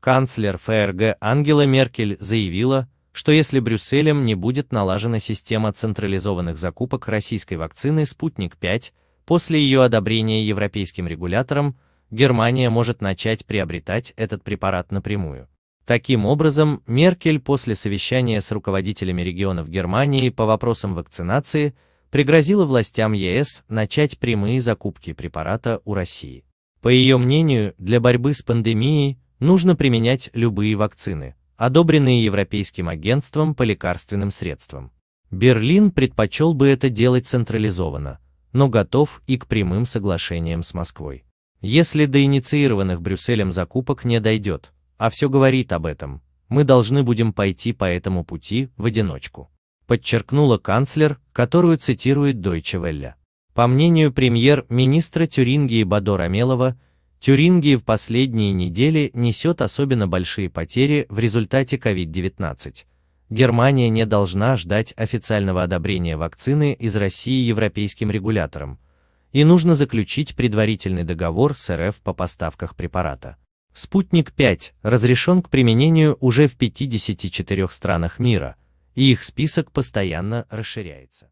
Канцлер ФРГ Ангела Меркель заявила, что если Брюсселем не будет налажена система централизованных закупок российской вакцины «Спутник-5», после ее одобрения европейским регулятором, Германия может начать приобретать этот препарат напрямую. Таким образом, Меркель после совещания с руководителями регионов Германии по вопросам вакцинации пригрозила властям ЕС начать прямые закупки препарата у России. По ее мнению, для борьбы с пандемией нужно применять любые вакцины, одобренные Европейским агентством по лекарственным средствам. Берлин предпочел бы это делать централизованно, но готов и к прямым соглашениям с Москвой. Если до инициированных Брюсселем закупок не дойдет, а все говорит об этом, мы должны будем пойти по этому пути в одиночку, подчеркнула канцлер, которую цитирует Deutsche Welle. По мнению премьер-министра Тюрингии Бадора Амелова, Тюрингия в последние недели несет особенно большие потери в результате COVID-19. Германия не должна ждать официального одобрения вакцины из России европейским регулятором, и нужно заключить предварительный договор с РФ по поставках препарата. Спутник-5 разрешен к применению уже в 54 странах мира, и их список постоянно расширяется.